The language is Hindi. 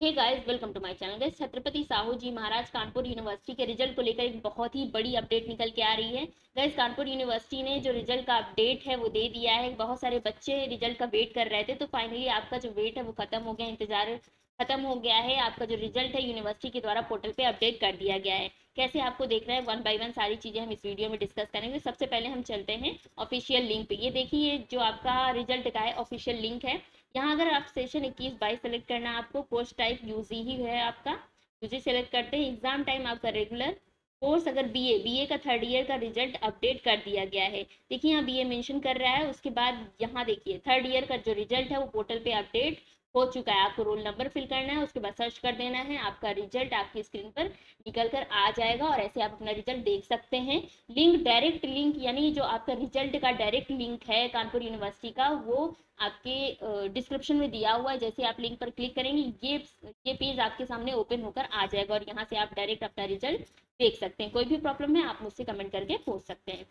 Hey guys welcome to my channel guys Chhatrapati Sahu ji Maharaj Kanpur university के रिज़ल्ट को लेकर एक बहुत ही बड़ी अपडेट निकल के आ रही है। गाइस कानपुर यूनिवर्सिटी ने जो रिज़ल्ट का अपडेट है, वो दे दिया है। बहुत सारे बच्चे रिज़ल्ट का वेट कर रहे थे तो फाइनली आपका जो वेट है, वो खत्म हो गया। इंतज़ार खत्म हो गया है। आपका जो रिज़ल्ट है यूनिवर्सिटी के द्वारा पोर्टल पे अपडेट कर दिया गया है। कैसे आपको देख रहे हैं? वन बाय वन सारी चीज़ें हम इस वीडियो में डिस्कस करेंगे। सबसे पहले हम चलते हैं ऑफिशियल लिंक पे। ये देखिए जो आपका रिज़ल्ट का है ऑफिशियल लिंक है। यहाँ अगर आप सेशन इक्कीस बाईस सेलेक्ट करना, आपको कोर्स टाइप यूजी ही है आपका। यूजी सेलेक्ट करते हैं। एग्ज़ाम टाइम आपका रेगुलर कोर्स अगर बीए बीए का थर्ड ईयर का रिज़ल्ट अपडेट कर दिया गया है। देखिए, यहाँ बीए मेंशन कर रहा है। उसके बाद यहाँ देखिए थर्ड ईयर का जो रिज़ल्ट है, वो पोर्टल पे अपडेट हो चुका है। आपको रोल नंबर फिल करना है, उसके बाद सर्च कर देना है। आपका रिज़ल्ट आपकी स्क्रीन पर निकल कर आ जाएगा और ऐसे आप अपना रिज़ल्ट देख सकते हैं। लिंक डायरेक्ट लिंक यानी जो आपका रिज़ल्ट का डायरेक्ट लिंक है कानपुर यूनिवर्सिटी का, वो आपके डिस्क्रिप्शन में दिया हुआ है। जैसे आप लिंक पर क्लिक करेंगे, ये ये पेज आपके सामने ओपन होकर आ जाएगा और यहाँ से आप डायरेक्ट अपना रिज़ल्ट देख सकते हैं। कोई भी प्रॉब्लम है, आप मुझसे कमेंट करके पूछ सकते हैं।